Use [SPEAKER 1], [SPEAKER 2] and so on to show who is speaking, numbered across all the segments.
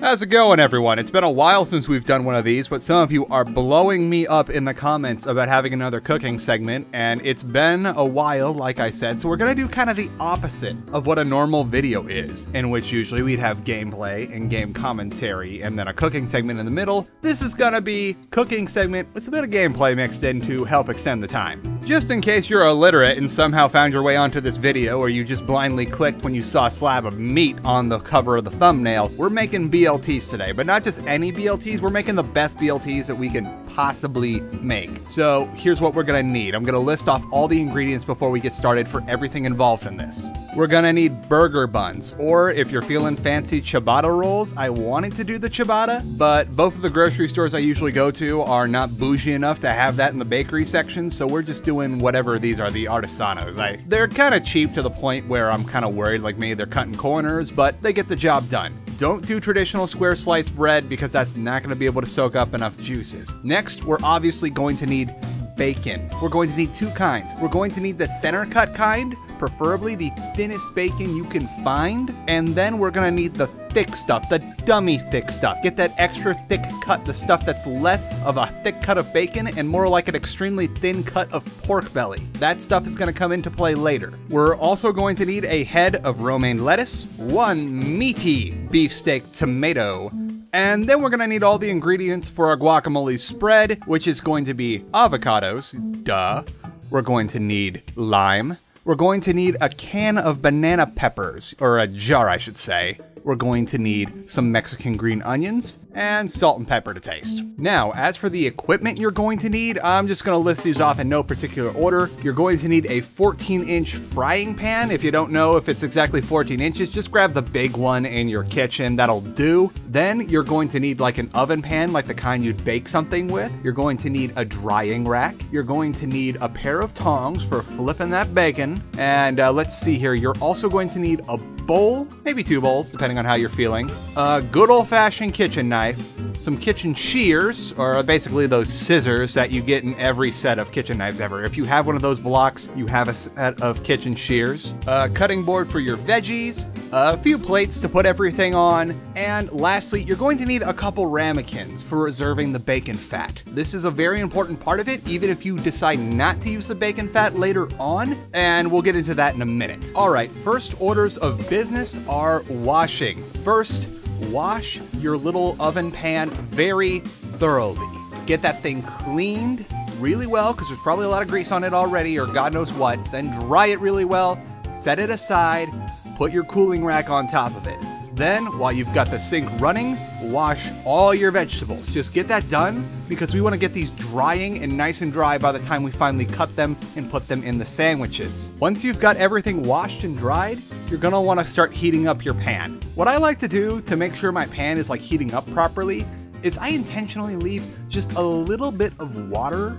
[SPEAKER 1] How's it going, everyone? It's been a while since we've done one of these, but some of you are blowing me up in the comments about having another cooking segment, and it's been a while, like I said, so we're gonna do kind of the opposite of what a normal video is, in which usually we'd have gameplay and game commentary, and then a cooking segment in the middle. This is gonna be cooking segment with a bit of gameplay mixed in to help extend the time. Just in case you're illiterate and somehow found your way onto this video, or you just blindly clicked when you saw a slab of meat on the cover of the thumbnail, we're making BLTs today, but not just any BLTs. We're making the best BLTs that we can possibly make. So here's what we're gonna need. I'm gonna list off all the ingredients before we get started for everything involved in this. We're gonna need burger buns, or if you're feeling fancy ciabatta rolls, I wanted to do the ciabatta, but both of the grocery stores I usually go to are not bougie enough to have that in the bakery section, so we're just doing whatever these are, the Artesanos. I, they're kind of cheap to the point where I'm kind of worried like maybe they're cutting corners, but they get the job done. Don't do traditional square sliced bread because that's not to be able to soak up enough juices. Next, we're obviously going to need bacon. We're going to need two kinds. We're going to need the center cut kind, preferably the thinnest bacon you can find. And then we're gonna need the thick stuff, the dummy thick stuff. Get that extra thick cut, the stuff that's less of a thick cut of bacon and more like an extremely thin cut of pork belly. That stuff is gonna come into play later. We're also going to need a head of romaine lettuce, one meaty beefsteak tomato, and then we're gonna need all the ingredients for our guacamole spread, which is going to be avocados, duh. We're going to need lime, we're going to need a can of banana peppers, or a jar, I should say. We're going to need some Mexican green onions, and salt and pepper to taste. Now, as for the equipment you're going to need, I'm just gonna list these off in no particular order. You're going to need a 14 inch frying pan. If you don't know if it's exactly 14 inches, just grab the big one in your kitchen, that'll do. Then you're going to need like an oven pan, like the kind you'd bake something with. You're going to need a drying rack. You're going to need a pair of tongs for flipping that bacon. And uh, let's see here, you're also going to need a bowl, maybe two bowls, depending on how you're feeling, a good old fashioned kitchen knife knife, some kitchen shears, or basically those scissors that you get in every set of kitchen knives ever. If you have one of those blocks, you have a set of kitchen shears, a cutting board for your veggies, a few plates to put everything on, and lastly, you're going to need a couple ramekins for reserving the bacon fat. This is a very important part of it, even if you decide not to use the bacon fat later on, and we'll get into that in a minute. All right, first orders of business are washing. First, wash your little oven pan very thoroughly. Get that thing cleaned really well because there's probably a lot of grease on it already or God knows what. Then dry it really well, set it aside, put your cooling rack on top of it. Then, while you've got the sink running, wash all your vegetables. Just get that done because we want to get these drying and nice and dry by the time we finally cut them and put them in the sandwiches. Once you've got everything washed and dried, you're going to want to start heating up your pan. What I like to do to make sure my pan is like heating up properly is I intentionally leave just a little bit of water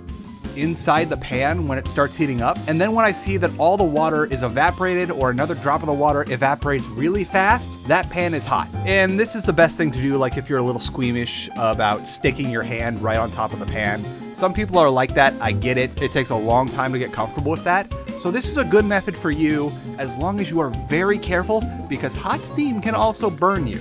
[SPEAKER 1] inside the pan when it starts heating up. And then when I see that all the water is evaporated or another drop of the water evaporates really fast, that pan is hot. And this is the best thing to do, like if you're a little squeamish about sticking your hand right on top of the pan. Some people are like that, I get it. It takes a long time to get comfortable with that. So this is a good method for you as long as you are very careful because hot steam can also burn you.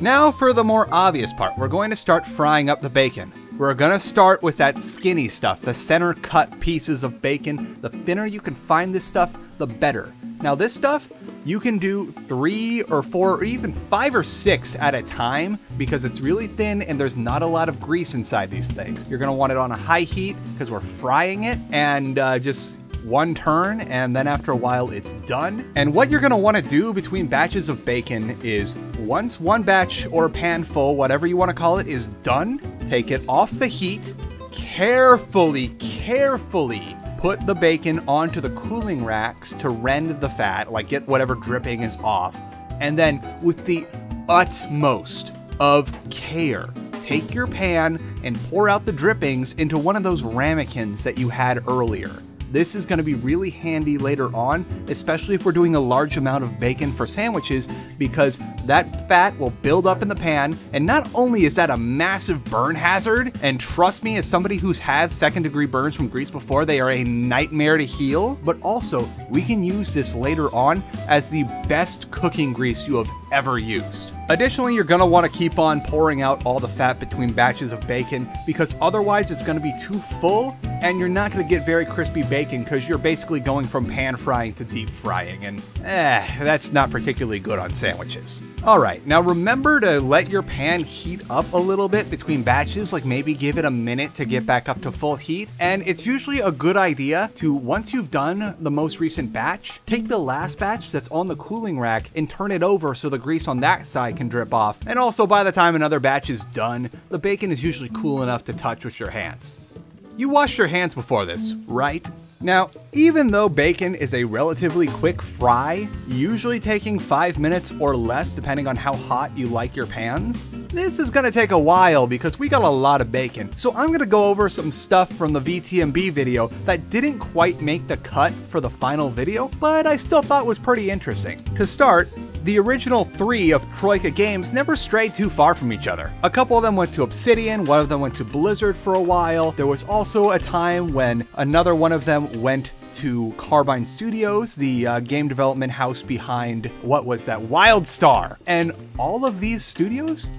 [SPEAKER 1] Now for the more obvious part, we're going to start frying up the bacon. We're gonna start with that skinny stuff, the center cut pieces of bacon. The thinner you can find this stuff, the better. Now this stuff, you can do three or four or even five or six at a time because it's really thin and there's not a lot of grease inside these things. You're gonna want it on a high heat because we're frying it and uh, just one turn and then after a while it's done. And what you're gonna wanna do between batches of bacon is once one batch or pan full, whatever you wanna call it, is done, take it off the heat, carefully, carefully put the bacon onto the cooling racks to rend the fat, like get whatever dripping is off. And then with the utmost of care, take your pan and pour out the drippings into one of those ramekins that you had earlier. This is going to be really handy later on, especially if we're doing a large amount of bacon for sandwiches, because that fat will build up in the pan. And not only is that a massive burn hazard, and trust me, as somebody who's had second degree burns from grease before, they are a nightmare to heal, but also we can use this later on as the best cooking grease you have ever used. Additionally, you're going to want to keep on pouring out all the fat between batches of bacon because otherwise it's going to be too full and you're not going to get very crispy bacon because you're basically going from pan frying to deep frying and eh, that's not particularly good on sandwiches. Alright, now remember to let your pan heat up a little bit between batches, like maybe give it a minute to get back up to full heat. And it's usually a good idea to, once you've done the most recent batch, take the last batch that's on the cooling rack and turn it over so the grease on that side can drip off. And also by the time another batch is done, the bacon is usually cool enough to touch with your hands. You washed your hands before this, right? Now, even though bacon is a relatively quick fry, usually taking 5 minutes or less depending on how hot you like your pans, this is gonna take a while because we got a lot of bacon. So I'm gonna go over some stuff from the VTMB video that didn't quite make the cut for the final video, but I still thought was pretty interesting. To start, the original three of Troika games never strayed too far from each other. A couple of them went to Obsidian, one of them went to Blizzard for a while. There was also a time when another one of them went to Carbine Studios, the uh, game development house behind what was that? WildStar. And all of these studios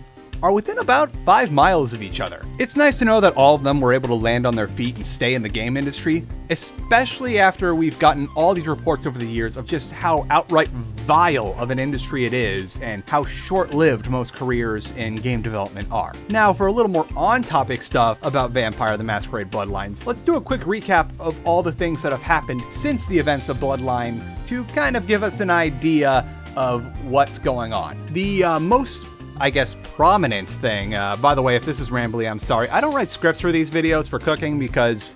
[SPEAKER 1] are within about 5 miles of each other. It's nice to know that all of them were able to land on their feet and stay in the game industry, especially after we've gotten all these reports over the years of just how outright vile of an industry it is and how short-lived most careers in game development are. Now, for a little more on-topic stuff about Vampire the Masquerade Bloodlines, let's do a quick recap of all the things that have happened since the events of Bloodline to kind of give us an idea of what's going on. The uh, most I guess, prominent thing. Uh, by the way, if this is rambly, I'm sorry. I don't write scripts for these videos for cooking because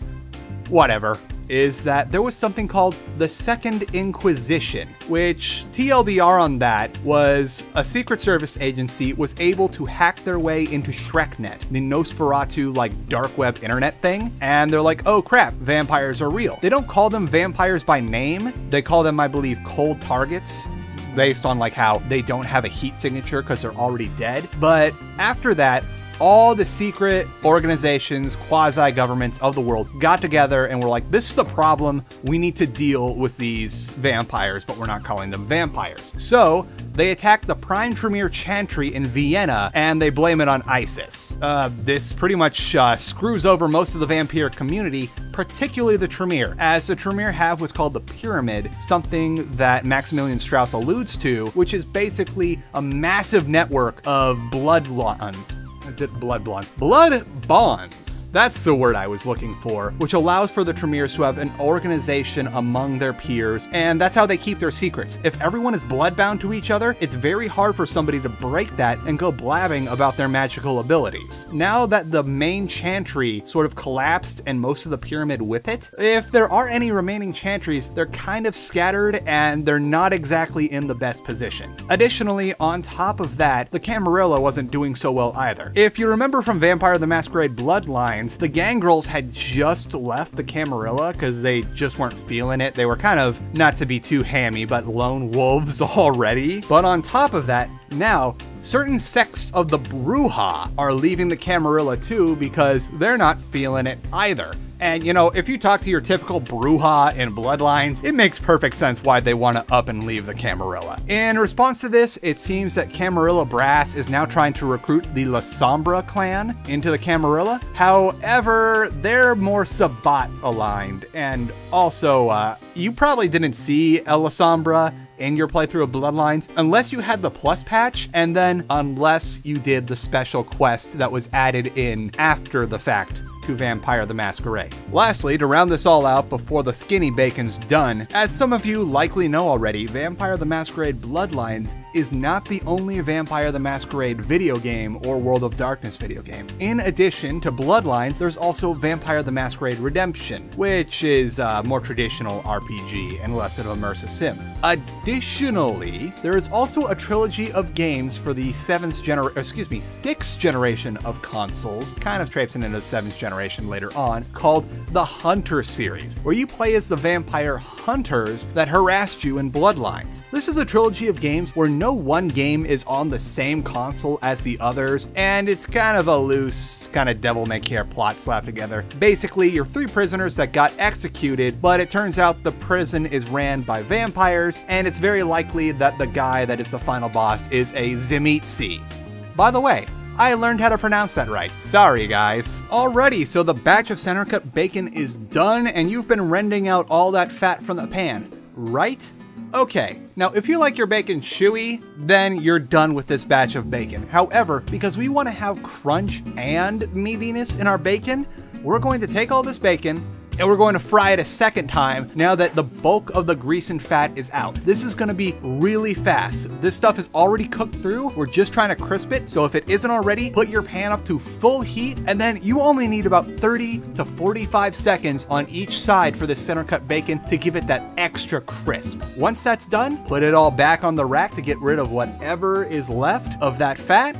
[SPEAKER 1] whatever. Is that there was something called the Second Inquisition, which TLDR on that was a Secret Service agency was able to hack their way into SchreckNet, the Nosferatu like dark web internet thing, and they're like, oh crap, vampires are real. They don't call them vampires by name, they call them, I believe, cold targets based on like how they don't have a heat signature because they're already dead. But after that, all the secret organizations, quasi governments of the world got together and were like, this is a problem. We need to deal with these vampires, but we're not calling them vampires. So they attack the Prime Tremere Chantry in Vienna and they blame it on ISIS. Uh, this pretty much uh, screws over most of the vampire community, particularly the Tremere, as the Tremere have what's called the Pyramid, something that Maximilian Strauss alludes to, which is basically a massive network of bloodlines blood bonds. Blood bonds. That's the word I was looking for, which allows for the Tremere to have an organization among their peers, and that's how they keep their secrets. If everyone is bloodbound to each other, it's very hard for somebody to break that and go blabbing about their magical abilities. Now that the main chantry sort of collapsed and most of the pyramid with it, if there are any remaining chantries, they're kind of scattered and they're not exactly in the best position. Additionally, on top of that, the Camarilla wasn't doing so well either. If you remember from Vampire the Masquerade Bloodlines, the Gangrels had just left the Camarilla because they just weren't feeling it. They were kind of, not to be too hammy, but lone wolves already. But on top of that, now, certain sects of the Brujah are leaving the Camarilla too because they're not feeling it either. And you know, if you talk to your typical Brujah in Bloodlines, it makes perfect sense why they want to up and leave the Camarilla. In response to this, it seems that Camarilla Brass is now trying to recruit the Lasombra clan into the Camarilla. However, they're more Sabbat aligned, and also, uh, you probably didn't see Lasombra in your playthrough of Bloodlines unless you had the plus patch and then unless you did the special quest that was added in after the fact to Vampire the Masquerade. Lastly, to round this all out before the skinny bacon's done, as some of you likely know already, Vampire the Masquerade Bloodlines is not the only Vampire the Masquerade video game or World of Darkness video game. In addition to Bloodlines, there's also Vampire the Masquerade Redemption, which is a more traditional RPG and less of an immersive sim. Additionally, there is also a trilogy of games for the seventh generation, excuse me, sixth generation of consoles, kind of traipsing into the seventh generation generation later on, called the Hunter series, where you play as the vampire hunters that harassed you in Bloodlines. This is a trilogy of games where no one game is on the same console as the others, and it's kind of a loose, kind of devil may care plot slapped together. Basically, you're three prisoners that got executed, but it turns out the prison is ran by vampires, and it's very likely that the guy that is the final boss is a Tzimisce. By the way, I learned how to pronounce that right. Sorry, guys. Alrighty, so the batch of center cut bacon is done, and you've been rending out all that fat from the pan, right? Okay, now if you like your bacon chewy, then you're done with this batch of bacon. However, because we want to have crunch and meatiness in our bacon, we're going to take all this bacon, and we're going to fry it a second time now that the bulk of the grease and fat is out. This is going to be really fast. This stuff is already cooked through. We're just trying to crisp it. So if it isn't already, put your pan up to full heat and then you only need about 30 to 45 seconds on each side for the center cut bacon to give it that extra crisp. Once that's done, put it all back on the rack to get rid of whatever is left of that fat.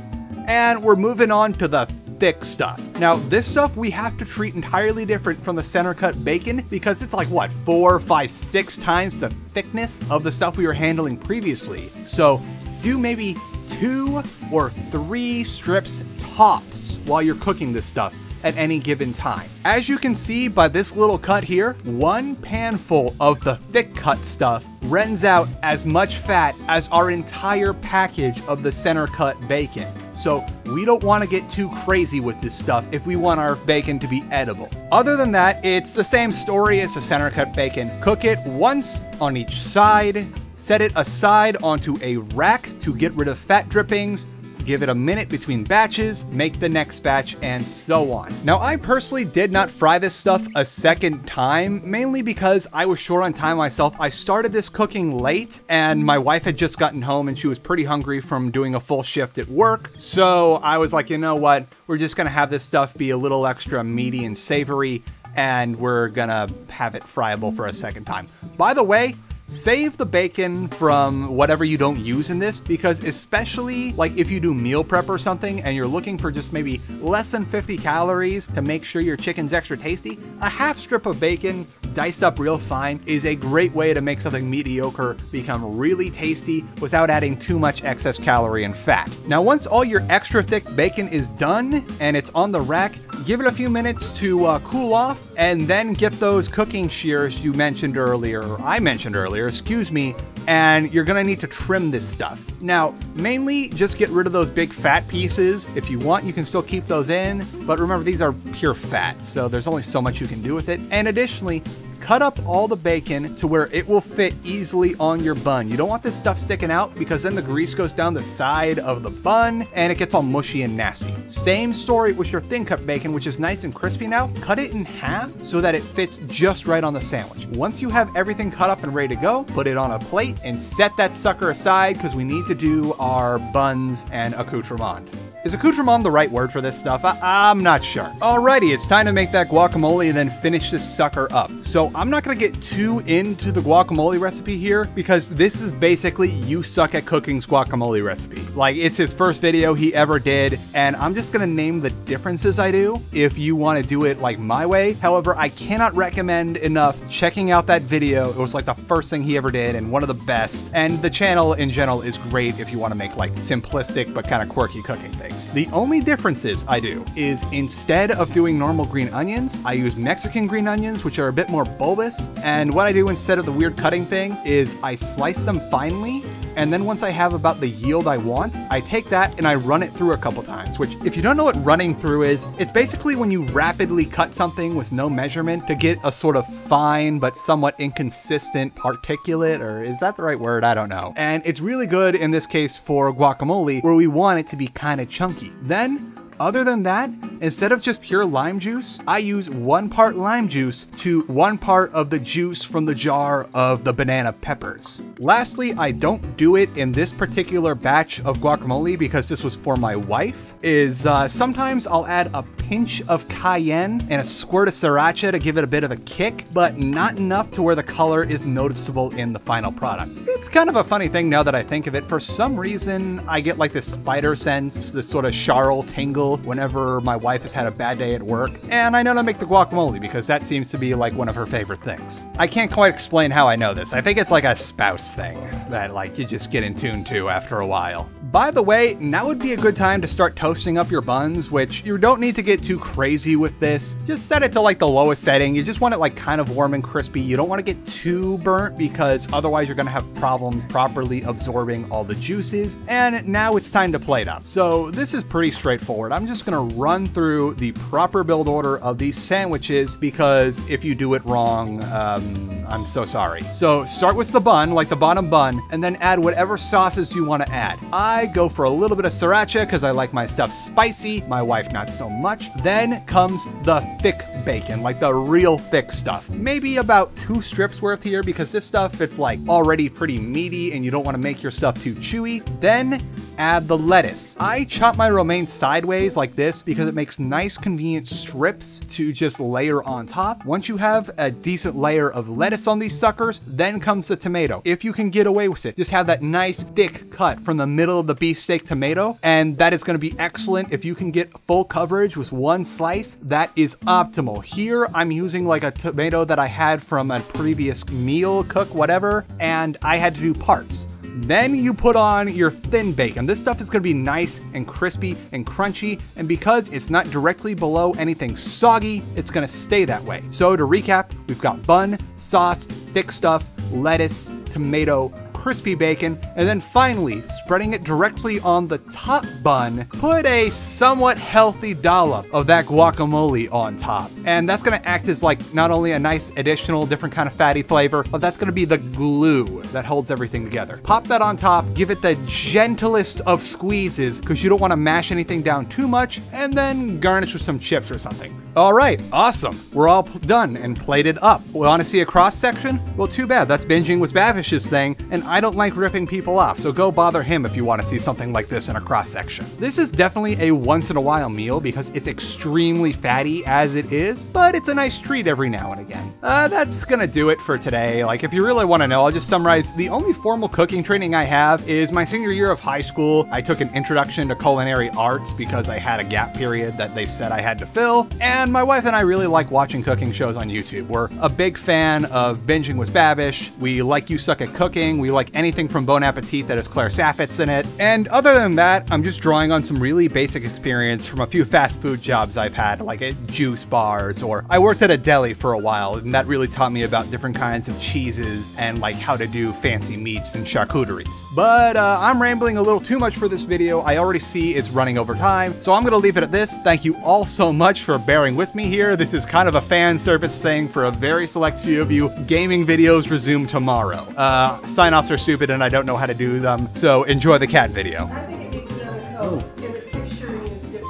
[SPEAKER 1] And we're moving on to the thick stuff. Now, this stuff we have to treat entirely different from the center cut bacon because it's like what, four, five, six times the thickness of the stuff we were handling previously. So do maybe two or three strips tops while you're cooking this stuff at any given time. As you can see by this little cut here, one panful of the thick cut stuff rends out as much fat as our entire package of the center cut bacon. So we don't want to get too crazy with this stuff if we want our bacon to be edible. Other than that, it's the same story as the center cut bacon. Cook it once on each side, set it aside onto a rack to get rid of fat drippings, give it a minute between batches, make the next batch, and so on. Now, I personally did not fry this stuff a second time, mainly because I was short on time myself. I started this cooking late, and my wife had just gotten home and she was pretty hungry from doing a full shift at work. So I was like, you know what? We're just gonna have this stuff be a little extra meaty and savory, and we're gonna have it friable for a second time. By the way, Save the bacon from whatever you don't use in this because especially like if you do meal prep or something and you're looking for just maybe less than 50 calories to make sure your chicken's extra tasty, a half strip of bacon diced up real fine is a great way to make something mediocre become really tasty without adding too much excess calorie and fat. Now once all your extra thick bacon is done and it's on the rack, give it a few minutes to uh, cool off and then get those cooking shears you mentioned earlier, or I mentioned earlier excuse me, and you're gonna need to trim this stuff. Now, mainly just get rid of those big fat pieces. If you want, you can still keep those in, but remember these are pure fat, so there's only so much you can do with it. And additionally, cut up all the bacon to where it will fit easily on your bun. You don't want this stuff sticking out because then the grease goes down the side of the bun and it gets all mushy and nasty. Same story with your thin cut bacon, which is nice and crispy now. Cut it in half so that it fits just right on the sandwich. Once you have everything cut up and ready to go, put it on a plate and set that sucker aside because we need to do our buns and accoutrement. Is accoutrement the right word for this stuff? I- am not sure. Alrighty, it's time to make that guacamole and then finish this sucker up. So I'm not gonna get too into the guacamole recipe here because this is basically you suck at cooking's guacamole recipe. Like it's his first video he ever did, and I'm just gonna name the differences I do if you wanna do it like my way. However, I cannot recommend enough checking out that video. It was like the first thing he ever did and one of the best. And the channel in general is great if you wanna make like simplistic but kind of quirky cooking things. The only differences I do is instead of doing normal green onions, I use Mexican green onions, which are a bit more bulbous. And what I do instead of the weird cutting thing is I slice them finely and then once I have about the yield I want, I take that and I run it through a couple times, which if you don't know what running through is, it's basically when you rapidly cut something with no measurement to get a sort of fine but somewhat inconsistent particulate, or is that the right word? I don't know. And it's really good in this case for guacamole where we want it to be kind of chunky. Then other than that, instead of just pure lime juice, I use one part lime juice to one part of the juice from the jar of the banana peppers. Lastly, I don't do it in this particular batch of guacamole because this was for my wife, is uh, sometimes I'll add a pinch of cayenne and a squirt of sriracha to give it a bit of a kick, but not enough to where the color is noticeable in the final product. It's kind of a funny thing now that I think of it. For some reason, I get like this spider sense, this sort of charl tingle whenever my wife has had a bad day at work, and I know to make the guacamole because that seems to be like one of her favorite things. I can't quite explain how I know this. I think it's like a spouse thing that like you just get in tune to after a while. By the way, now would be a good time to start toasting up your buns, which you don't need to get too crazy with this. Just set it to like the lowest setting. You just want it like kind of warm and crispy. You don't want to get too burnt because otherwise you're going to have problems properly absorbing all the juices. And now it's time to plate up. So this is pretty straightforward. I'm just going to run through the proper build order of these sandwiches because if you do it wrong, um, I'm so sorry. So start with the bun, like the bottom bun, and then add whatever sauces you want to add. I I go for a little bit of sriracha because I like my stuff spicy, my wife not so much. Then comes the thick bacon, like the real thick stuff. Maybe about two strips worth here because this stuff, it's like already pretty meaty and you don't want to make your stuff too chewy. Then add the lettuce. I chop my romaine sideways like this because it makes nice convenient strips to just layer on top. Once you have a decent layer of lettuce on these suckers, then comes the tomato. If you can get away with it, just have that nice thick cut from the middle of the beefsteak tomato, and that is gonna be excellent. If you can get full coverage with one slice, that is optimal. Here, I'm using like a tomato that I had from a previous meal, cook, whatever, and I had to do parts. Then you put on your thin bacon. This stuff is gonna be nice and crispy and crunchy, and because it's not directly below anything soggy, it's gonna stay that way. So to recap, we've got bun, sauce, thick stuff, lettuce, tomato, crispy bacon, and then finally, spreading it directly on the top bun, put a somewhat healthy dollop of that guacamole on top. And that's gonna act as like not only a nice additional different kind of fatty flavor, but that's gonna be the glue that holds everything together. Pop that on top, give it the gentlest of squeezes because you don't wanna mash anything down too much, and then garnish with some chips or something. All right, awesome. We're all done and plated up. We want to see a cross section? Well, too bad. That's Binging with Babish's thing, and I don't like ripping people off, so go bother him if you want to see something like this in a cross section. This is definitely a once in a while meal because it's extremely fatty as it is, but it's a nice treat every now and again. Uh, that's gonna do it for today. Like, if you really want to know, I'll just summarize. The only formal cooking training I have is my senior year of high school. I took an introduction to culinary arts because I had a gap period that they said I had to fill, and my wife and I really like watching cooking shows on YouTube. We're a big fan of Binging with Babish. We like You Suck at Cooking. We like anything from Bon Appetit that has Claire Saffitz in it. And other than that, I'm just drawing on some really basic experience from a few fast food jobs I've had, like at juice bars, or I worked at a deli for a while, and that really taught me about different kinds of cheeses and like how to do fancy meats and charcuteries. But uh, I'm rambling a little too much for this video. I already see it's running over time, so I'm gonna leave it at this. Thank you all so much for bearing with me here. This is kind of a fan service thing for a very select few of you. Gaming videos resume tomorrow. Uh, sign offs are stupid and I don't know how to do them, so enjoy the cat video.
[SPEAKER 2] I think it needs another coat. Oh. Get a is different.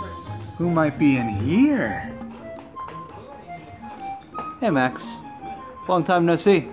[SPEAKER 1] Who might be in here? Hey Max, long time no see.